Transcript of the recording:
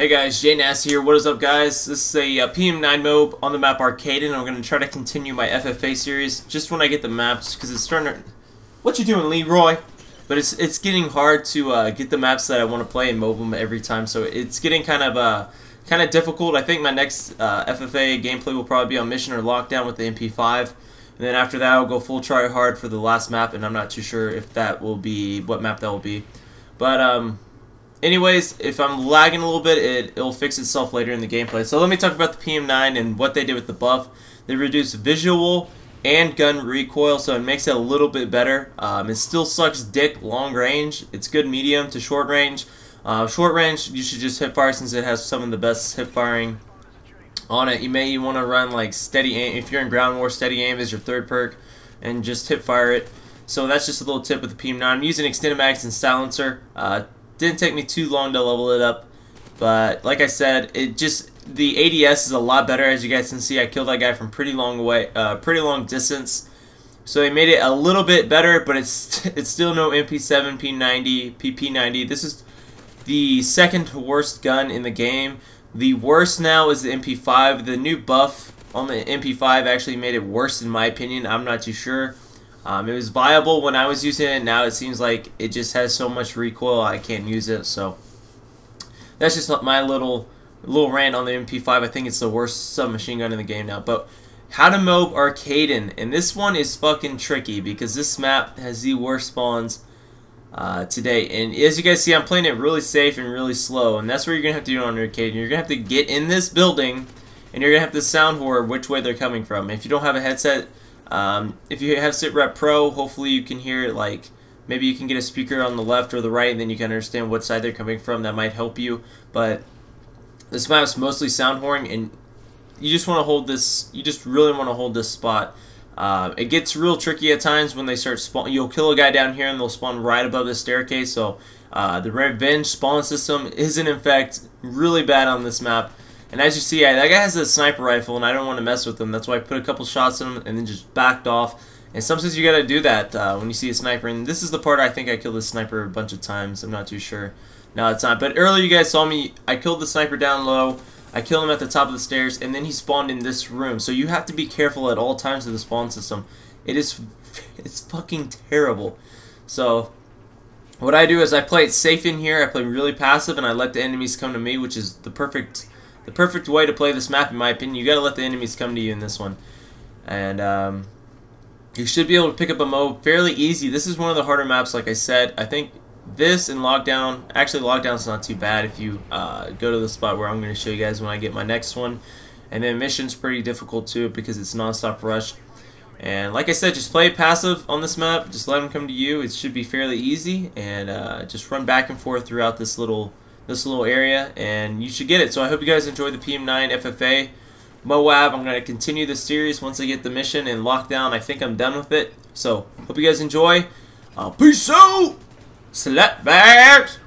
Hey guys, Jay Nass here. What is up, guys? This is a uh, PM9 MOAB on the map Arcaden, and I'm going to try to continue my FFA series just when I get the maps, because it's starting to... What you doing, Leroy? But it's it's getting hard to uh, get the maps that I want to play and MOAB them every time, so it's getting kind of uh, kind of difficult. I think my next uh, FFA gameplay will probably be on Mission or Lockdown with the MP5, and then after that I'll go full try hard for the last map, and I'm not too sure if that will be, what map that will be. But, um anyways, if I'm lagging a little bit, it, it'll fix itself later in the gameplay. So let me talk about the PM9 and what they did with the buff. They reduced visual and gun recoil, so it makes it a little bit better. Um, it still sucks dick long range. It's good medium to short range. Uh, short range, you should just hip fire since it has some of the best hip firing on it. You may want to run like steady aim. If you're in ground war, steady aim is your third perk, and just hip fire it. So that's just a little tip with the PM9. I'm using extended mags and silencer. Uh, didn't take me too long to level it up. But like I said, it just the ADS is a lot better as you guys can see. I killed that guy from pretty long away, uh, pretty long distance. So they made it a little bit better, but it's it's still no MP7, P90, PP90. This is the second worst gun in the game. The worst now is the MP5. The new buff on the MP5 actually made it worse in my opinion. I'm not too sure. Um, it was viable when I was using it. Now it seems like it just has so much recoil I can't use it. So that's just my little little rant on the MP5. I think it's the worst submachine gun in the game now. But how to MOAB Arcaden. And this one is fucking tricky because this map has the worst spawns uh, today. And as you guys see, I'm playing it really safe and really slow. And that's what you're going to have to do on Arcaden. You're to have to get in this building and you're to have to sound whore which way they're coming from. If you don't have a headset um, if you have SitRep Pro, hopefully you can hear it like maybe you can get a speaker on the left or the right and then you can understand what side they're coming from. That might help you. But this map's mostly sound whore and you just want to hold this, you just really want to hold this spot. Uh, it gets real tricky at times when they start spawn. You'll kill a guy down here and they'll spawn right above the staircase. So uh, the revenge spawn system isn't in fact really bad on this map. And as you see, I, that guy has a sniper rifle, and I don't want to mess with him. That's why I put a couple shots in him and then just backed off. And sometimes you gotta do that uh, when you see a sniper. And this is the part I think I killed the sniper a bunch of times. I'm not too sure. No, it's not. But earlier you guys saw me. I killed the sniper down low. I killed him at the top of the stairs, and then he spawned in this room. So you have to be careful at all times of the spawn system. It is, it's fucking terrible. So what I do is I play it safe in here. I play really passive, and I let the enemies come to me, which is the perfect the perfect way to play this map, in my opinion. You got to let the enemies come to you in this one. And um, you should be able to pick up a MOAB fairly easy. This is one of the harder maps, like I said. I think this and Lockdown, actually Lockdown's not too bad if you uh, go to the spot where I'm going to show you guys when I get my next one. And then Mission's pretty difficult too because it's non-stop rush. And like I said, just play passive on this map. Just let them come to you. It should be fairly easy. And uh, just run back and forth throughout this little this little area, and you should get it. So I hope you guys enjoy the PM9 FFA MOAB. I'm going to continue the series once I get the mission and lockdown. I think I'm done with it. So hope you guys enjoy. Uh, peace out! Bags!